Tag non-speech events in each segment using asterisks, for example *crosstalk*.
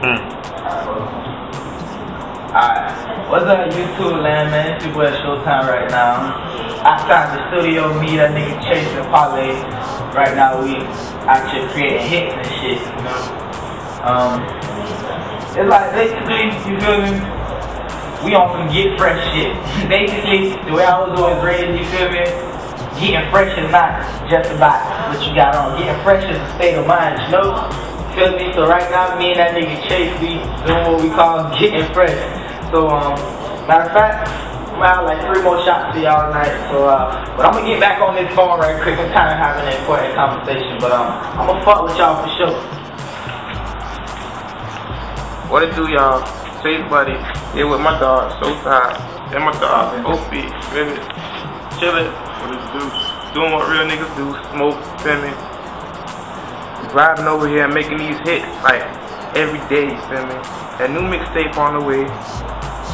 Mm. Alright, what's up YouTube land, man? It's your boy Showtime right now. Outside the studio, me, that nigga Chase and Parlae. Right now we here creating hits and shit, you know? Um, it's like basically, you feel me? We on some get fresh shit. *laughs* basically, the way I was always raised, you feel me? Getting fresh is not just about what you got on. Getting fresh is a state of mind, you know? Feel me? So right now, me and that nigga Chase, we doing what we call getting fresh. So, um, matter of fact, I'm out like three more shots to y'all tonight. So, uh, but I'm gonna get back on this phone right quick. I'm kind of having an important conversation, but um, I'm gonna fuck with y'all for sure. What it do, y'all? Safe buddy. Here with my dog, so tired. And my dog, OP, feel me? Chillin'. What it do? Doing what real niggas do. Smoke, feel me? Driving over here and making these hits like every day, you feel me? That new mixtape on the way.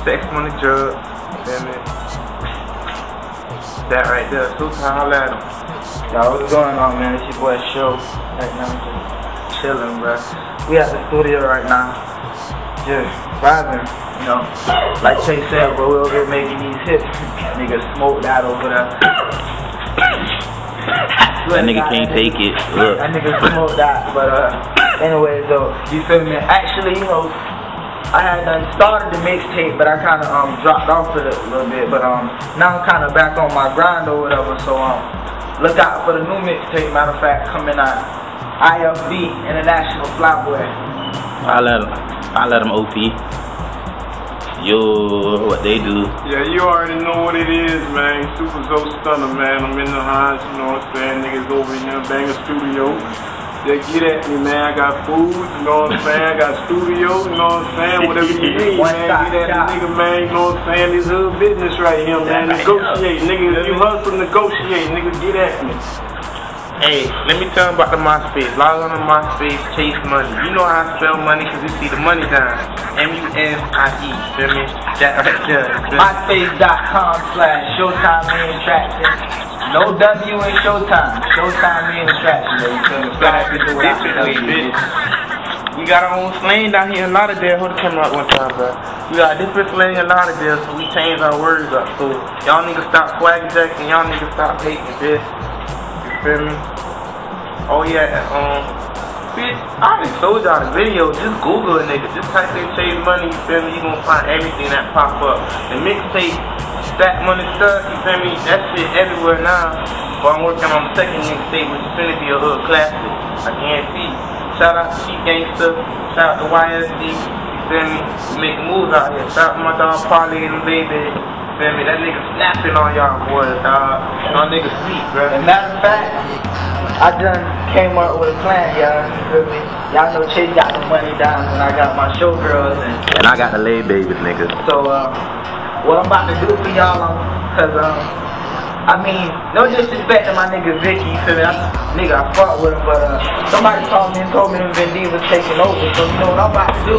Sex Munie drugs, feel me? That right there, so holla at him. Y'all, what's going on, man? It's your boy Show. Right now, I'm just chilling, bro. We at the studio right now. Just vibing, you know. Like Chase said, bro, we over here making these hits. Nigga smoke that over there. That nigga can't take it. That nigga smoke that, but uh, anyways though, you feel me? Actually, you know, I had done started the mixtape, but I kind of um dropped off it a little bit. But um, now I'm kind of back on my grind or whatever. So um, look out for the new mixtape. Matter of fact, coming out. IFB International Flyboy. I let him. I let him OP. Yo, what they do? Yeah, you already know what it is, man. Super Zo Stunner, man. I'm in the highs, you know what I'm saying? Niggas over here, banger studio. They get at me, man. I got food, you know what I'm saying? I got studio, you know what I'm saying? *laughs* Whatever you need, One man. Get at shop. the nigga, man. You know what I'm saying? This hood business right here, man. right Negotiate, nigga. If you hustle, negotiate, nigga. Get at me. Hey, let me tell you about the MySpace. Log on to MySpace, chase munie. You know how I spell money because you see the money down. M-U-N-I-E, feel me? That right there. MySpace.com slash Showtime Me Attraction. No W in Showtime. Showtime Me Attraction. You feel me? Spell that bitch without the W. bitch. We got our own slang down here in Lauderdale. Hold the camera up one time, bro. We got different slang in Lauderdale, so we change our words up. So y'all niggas stop swag jacking, y'all niggas stop hating, bitch. Feel me? Oh yeah, um, bitch, I already told y'all the video. Just Google a nigga. Just type in Chase Munie. You feel me? You gonna find everything that pop up. The mixtape, Stack Money stuff. You feel me? That shit everywhere now. But I'm working on the second mixtape, which is gonna be a hood classic. I can't see. Shout out to Chief Gangster. Shout out to YSD. You feel me? We make moves out here. Shout out to my dog Parlae and the baby. You feel me? That nigga snapping on y'all boys, dog. Y'all niggas sweet, bro. As a matter of fact, I done came up with a plan, y'all. You feel me? Y'all know Chase got the money down when I got my showgirls and And I got the lay babies, nigga. So, uh, what I'm about to do for y'all, um, cause, um, I mean, no disrespect to my nigga Vicky, you feel me? I, nigga, I fuck with him, but, uh, somebody called me and told me them Vin was taking over. So, you know what I'm about to do?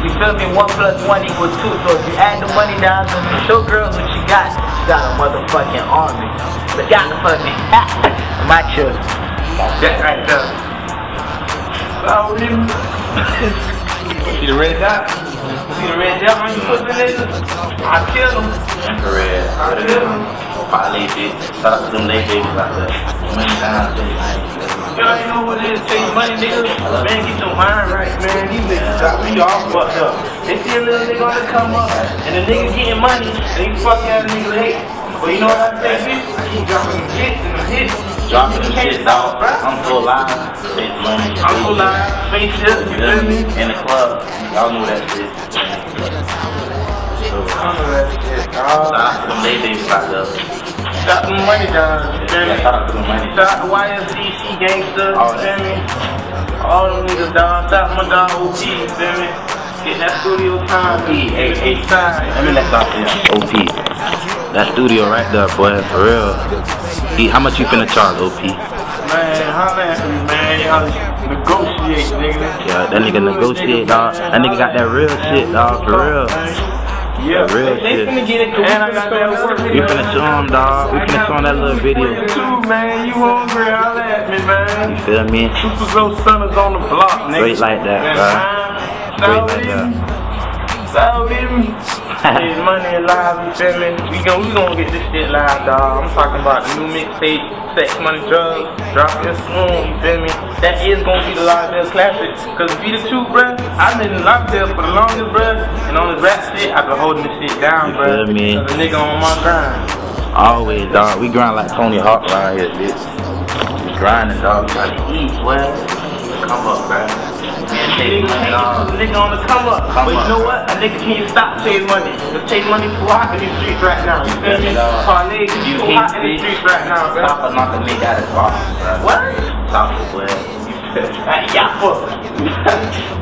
You feel me? One plus one equals two. So, if you add the money down to the showgirls, what you got? You got a motherfucking army. Look *laughs* out for me. my children. That right there. Oh, you. See the red dot? You see the red dot on your pussy, nigga? I kill him. Red. I kill him. Parlae bitch. Shout out to them lay babies out there. Money down, shit. You already know what it is, take money, nigga. Man, get your mind right, man. These niggas got me all fucked up. They see a little nigga on the come up, and the nigga getting money, you fucking out the nigga hate. But you know what I say, bitch? I keep dropping the hits and the hits. Dropping the shit, dog. I'm so live. Chase Munie. I'm so live, spaceship, you feel me? In the club. Y'all know that shit. So, I know that shit, shout dog. out to them lay babies out there. Got some money down, you feel me? Yeah, shout out to them money. Shout out to YSDC gangster, you feel me? All them niggas down, to my dog OG, you feel me? Get that studio time. Hey, hey, hey. Time. Let me let y'all see OP. That studio right there, boy, for real. He, how much you finna charge, OP? Man, holla at me, man. Y'all negotiate, nigga. Yeah, that nigga negotiate, dog. That nigga got that real shit, dog, for real. Yeah, That real they, they shit. finna get it, and I got that work. We finna show him, dog. We finna show him that little video. Too, man. You hungry? Holla at me, man. You feel me? Super Zo Stunner's on the block, nigga. Straight like that, Man, man. straight like that. So with me. His money live, you feel me? We gon' we gon' get this shit live, dog. I'm talking about the new mixtape, Sex Munie Drugs, drop it soon, you feel me? That is gonna be the Lauderdale classic. Cause be the truth, bruh, I've been in Lauderdale for the longest, bruh. And on this rap shit, I've been holding this shit down, You bruh. feel me? Cause a nigga on my grind. Always, dog. We grind like Tony Hawk around here, bitch. We grinding. Trying to eat, well. Come up, bruh. A but you know what? A nigga can't stop chasing money. Cause chase money too hot in these streets right now. You feel me? Parlae You too hot in these streets right. Stop or not to make that a boss. What? Stop it, boy. Hey, yappa.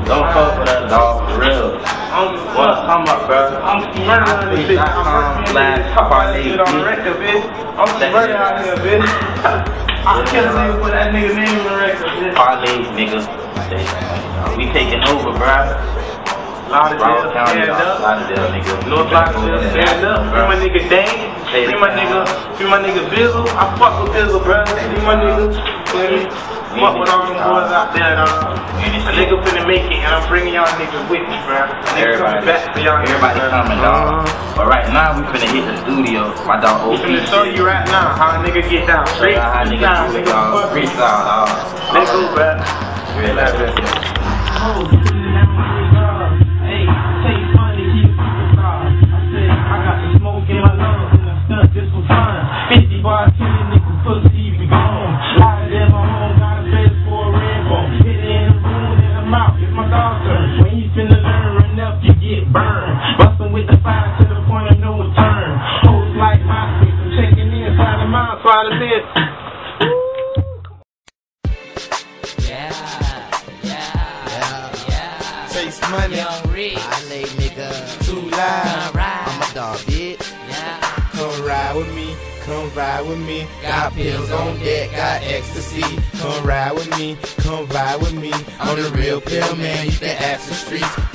Don't fuck with us, dog. For real. I'm What's up, bruh? I'm murder on this bitch. I'm murder Slash Talk about Parlae, that shit on the bitch. I'm some murder out here, bitch. Can't even put that nigga name on the record, bitch. Nigga. Uh, we taking over, bruh. Lauderdale, County, stand uh, up. Lauderdale, nigga. North Lauderdale, stand up. Free my nigga Dane. Free my nigga, free my nigga Bizzle. I fuck with Bizzle, bruh. Free my nigga. Feel me? Fuck with all them boys out there, dog. A nigga finna make it, and I'm bringing y'all niggas with me, bruh. A nigga Everybody, coming back for y'all niggas, everybody bruh. coming, dog. But right now, we finna hit the studio. My dog We OP. finna show you right now how a nigga get down. Show Straight y'all how down, niggas do it, nigga. dog. Fuck it. Freestyle, dog. Let's go, bruh. Real life. Oh, Too Come loud. ride. I'm a dog, bitch. Yeah. Come ride with me. Come ride with me. Got pills on deck, got ecstasy. Come ride with me. Come ride with me. I'm the real pill man. You can ask the streets.